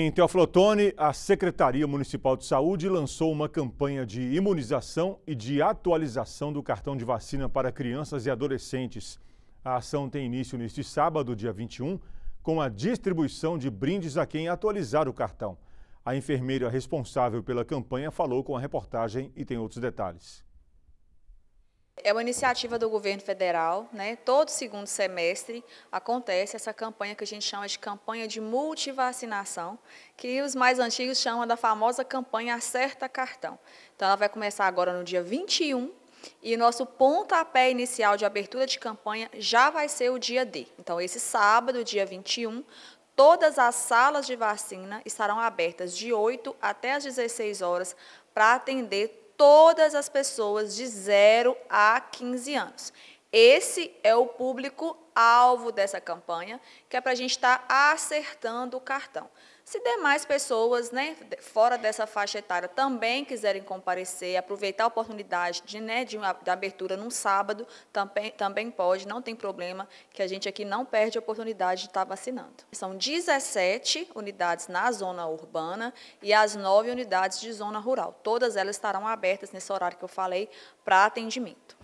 Em Teoflotone, a Secretaria Municipal de Saúde lançou uma campanha de imunização e de atualização do cartão de vacina para crianças e adolescentes. A ação tem início neste sábado, dia 21, com a distribuição de brindes a quem atualizar o cartão. A enfermeira responsável pela campanha falou com a reportagem e tem outros detalhes. É uma iniciativa do governo federal, né? todo segundo semestre acontece essa campanha que a gente chama de campanha de multivacinação, que os mais antigos chamam da famosa campanha Acerta Cartão. Então ela vai começar agora no dia 21 e nosso pontapé inicial de abertura de campanha já vai ser o dia D. Então esse sábado, dia 21, todas as salas de vacina estarão abertas de 8 até as 16 horas para atender todas as pessoas de 0 a 15 anos. Esse é o público-alvo dessa campanha, que é para a gente estar tá acertando o cartão. Se demais pessoas, né, fora dessa faixa etária, também quiserem comparecer, aproveitar a oportunidade de, né, de, uma, de abertura num sábado, também, também pode, não tem problema, que a gente aqui não perde a oportunidade de estar tá vacinando. São 17 unidades na zona urbana e as 9 unidades de zona rural. Todas elas estarão abertas nesse horário que eu falei para atendimento.